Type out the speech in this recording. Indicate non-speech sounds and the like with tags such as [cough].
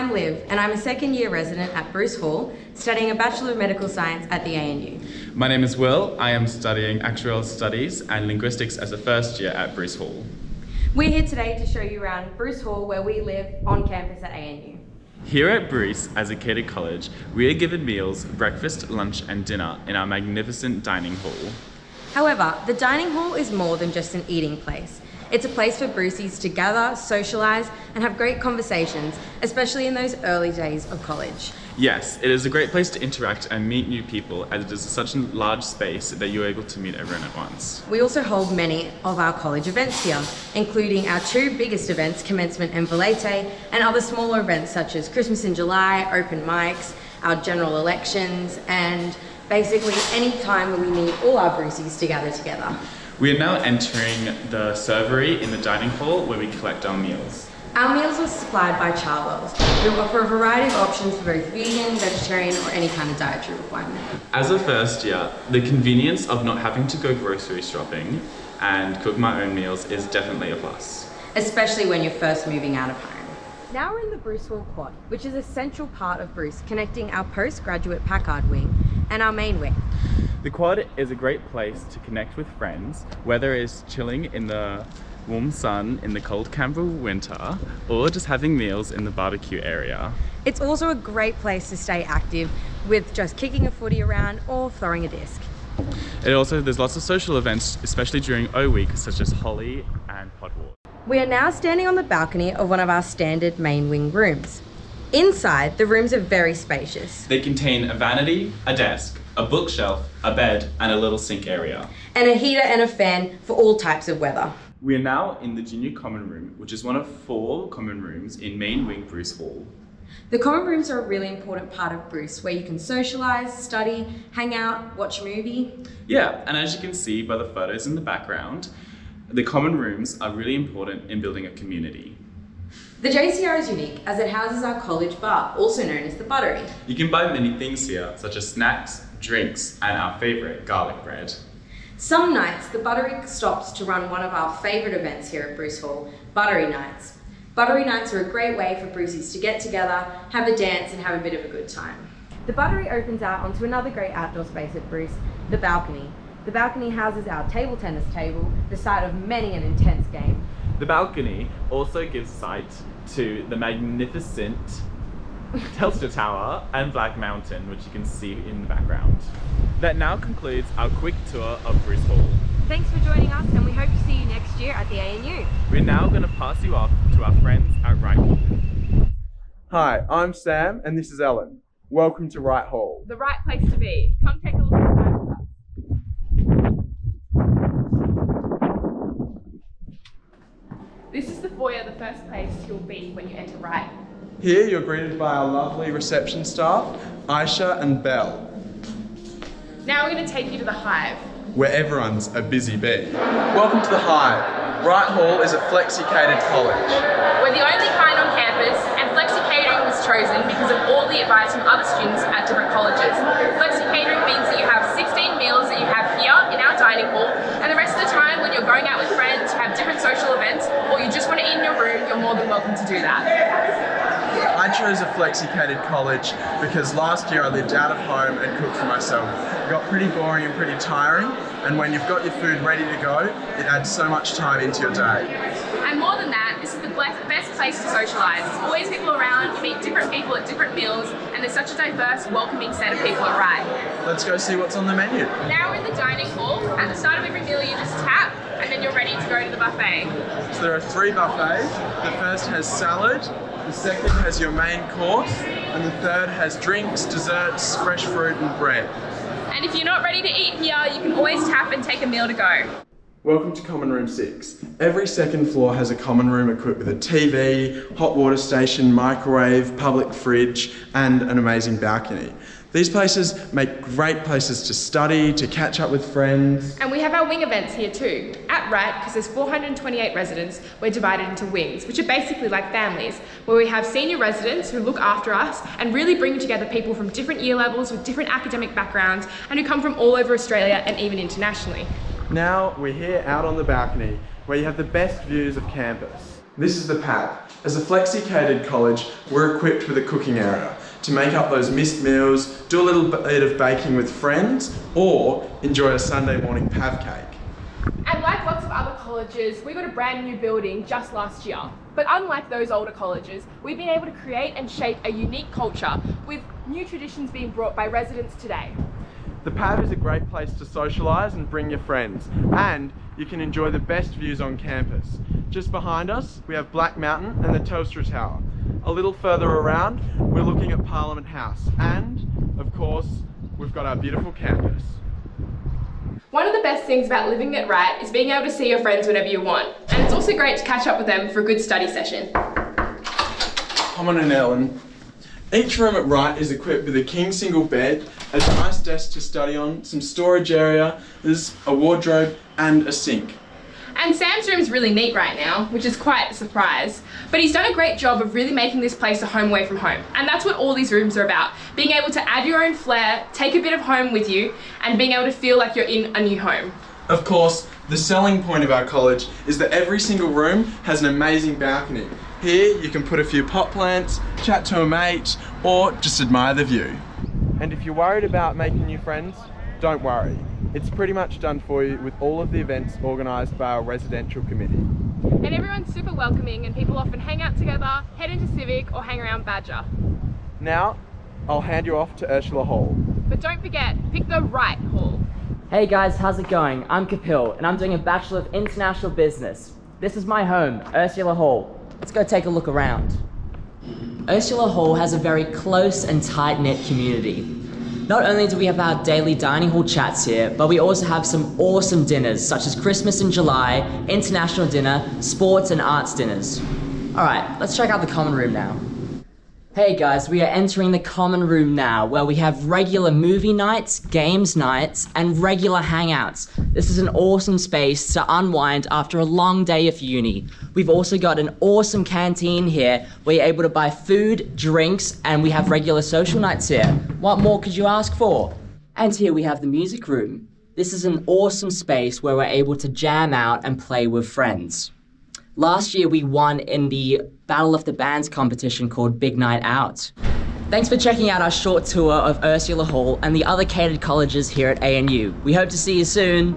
I'm Liv, and I'm a second year resident at Bruce Hall, studying a Bachelor of Medical Science at the ANU. My name is Will. I am studying Actuarial Studies and Linguistics as a first year at Bruce Hall. We're here today to show you around Bruce Hall, where we live on campus at ANU. Here at Bruce, as a catered college, we are given meals, breakfast, lunch, and dinner in our magnificent dining hall. However, the dining hall is more than just an eating place. It's a place for Bruceys to gather, socialise, and have great conversations, especially in those early days of college. Yes, it is a great place to interact and meet new people as it is such a large space that you're able to meet everyone at once. We also hold many of our college events here, including our two biggest events, Commencement and Valete, and other smaller events such as Christmas in July, open mics, our general elections, and basically any time we need all our Bruceys to gather together. We are now entering the servery in the dining hall where we collect our meals. Our meals are supplied by Chartwells, who offer a variety of options for both vegan, vegetarian, or any kind of dietary requirement. As a first year, the convenience of not having to go grocery shopping and cook my own meals is definitely a plus. Especially when you're first moving out of home. Now we're in the Bruce Hall Quad, which is a central part of Bruce, connecting our postgraduate Packard wing and our main wing. The quad is a great place to connect with friends, whether it's chilling in the warm sun in the cold Canberra winter or just having meals in the barbecue area. It's also a great place to stay active with just kicking a footy around or throwing a disc. It also, there's lots of social events, especially during O Week, such as Holly and Podwalk. We are now standing on the balcony of one of our standard main wing rooms. Inside, the rooms are very spacious. They contain a vanity, a desk, a bookshelf, a bed, and a little sink area. And a heater and a fan for all types of weather. We are now in the junior common room, which is one of four common rooms in main wing Bruce Hall. The common rooms are a really important part of Bruce where you can socialise, study, hang out, watch a movie. Yeah, and as you can see by the photos in the background, the common rooms are really important in building a community. The JCR is unique as it houses our college bar, also known as the Buttery. You can buy many things here, such as snacks, drinks, and our favourite garlic bread. Some nights, the Buttery stops to run one of our favourite events here at Bruce Hall, Buttery Nights. Buttery Nights are a great way for Bruceys to get together, have a dance, and have a bit of a good time. The Buttery opens out onto another great outdoor space at Bruce, the balcony. The balcony houses our table tennis table, the site of many an intense game. The balcony also gives sight to the magnificent [laughs] Telstra Tower and Black Mountain, which you can see in the background. That now concludes our quick tour of Bruce Hall. Thanks for joining us, and we hope to see you next year at the ANU. We're now going to pass you off to our friends at Wright Hall. Hi, I'm Sam and this is Ellen. Welcome to Wright Hall. the right place to be. Come take a look inside with us. This is the foyer, the first place you'll be when you enter Wright. Here you're greeted by our lovely reception staff, Aisha and Belle, Now we're going to take you to the Hive. where everyone's a busy bee. Welcome to the Hive. Wright Hall is a flexi-catered college. We're the only kind on campus, and Flexi Catering was chosen because of all the advice from other students at different colleges. Flexi Catering means that you have 16 meals that you have here in our dining hall, and the rest of the time when you're going out with friends, you have different social events, or you just want to eat in your room, you're more than welcome to do that. I chose a flexi-catered college because last year I lived out of home and cooked for myself. It got pretty boring and pretty tiring, and when you've got your food ready to go, it adds so much time into your day. And more than that, this is the best place to socialise. There's always people around, you meet different people at different meals, and there's such a diverse, welcoming set of people at Rye. Let's go see what's on the menu. Now we're in the dining hall. At the start of every meal, you just tap, and then you're ready to go to the buffet. So there are three buffets. The first has salad, the second has your main course, and the third has drinks, desserts, fresh fruit, and bread. And if you're not ready to eat here, you can always tap and take a meal to go. Welcome to Common Room 6. Every second floor has a common room equipped with a TV, hot water station, microwave, public fridge, and an amazing balcony. These places make great places to study, to catch up with friends. And we have our wing events here too. At Wright, because there's 428 residents, we're divided into wings, which are basically like families, where we have senior residents who look after us and really bring together people from different year levels with different academic backgrounds and who come from all over Australia and even internationally. Now we're here out on the balcony where you have the best views of campus. This is the pad. As a flexi-catered college, we're equipped with a cooking area to make up those missed meals, do a little bit of baking with friends, or enjoy a Sunday morning pav cake. And like lots of other colleges, we got a brand new building just last year. But unlike those older colleges, we've been able to create and shape a unique culture with new traditions being brought by residents today. The PAV is a great place to socialise and bring your friends, and you can enjoy the best views on campus. Just behind us, we have Black Mountain and the Telstra Tower. A little further around, we're looking at Parliament House, and of course, we've got our beautiful campus. One of the best things about living at Wright is being able to see your friends whenever you want, and it's also great to catch up with them for a good study session. Common and Ellen. Each room at Wright is equipped with a king single bed, a nice desk to study on, some storage area, there's a wardrobe and a sink. And Sam's room's really neat right now, which is quite a surprise. But he's done a great job of really making this place a home away from home. And that's what all these rooms are about. Being able to add your own flair, take a bit of home with you, and being able to feel like you're in a new home. Of course, the selling point of our college is that every single room has an amazing balcony. Here you can put a few pot plants, chat to a mate, or just admire the view. And if you're worried about making new friends, don't worry. It's pretty much done for you with all of the events organised by our residential committee. And everyone's super welcoming, and people often hang out together, head into Civic, or hang around Badger. Now, I'll hand you off to Ursula Hall. But don't forget, pick the right hall. Hey guys, how's it going? I'm Kapil, and I'm doing a Bachelor of International Business. This is my home, Ursula Hall. Let's go take a look around. Ursula Hall has a very close and tight knit community. Not only do we have our daily dining hall chats here, but we also have some awesome dinners, such as Christmas in July, international dinner, sports and arts dinners. Alright, let's check out the common room now. Hey guys, we are entering the common room now, where we have regular movie nights, games nights, and regular hangouts. This is an awesome space to unwind after a long day of uni. We've also got an awesome canteen here, where you're able to buy food, drinks, and we have regular social nights here. What more could you ask for? And here we have the music room. This is an awesome space where we're able to jam out and play with friends. Last year, we won in the Battle of the Bands competition called Big Night Out. Thanks for checking out our short tour of Ursula Hall and the other catered colleges here at ANU. We hope to see you soon.